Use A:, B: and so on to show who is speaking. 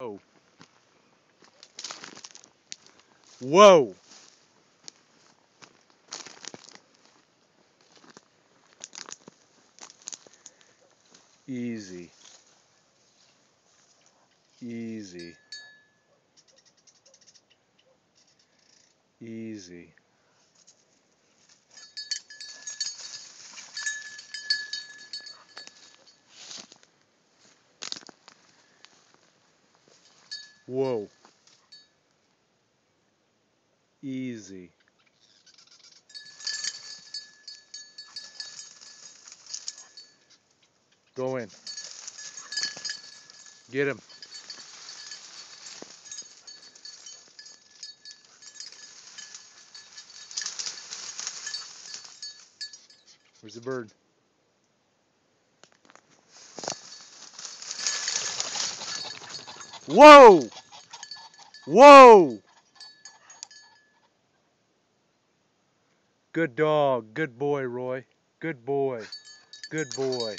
A: Whoa. Whoa. Easy. Easy. Easy. Whoa. Easy. Go in. Get him. Where's the bird? Whoa! Whoa! Good dog. Good boy, Roy. Good boy. Good boy.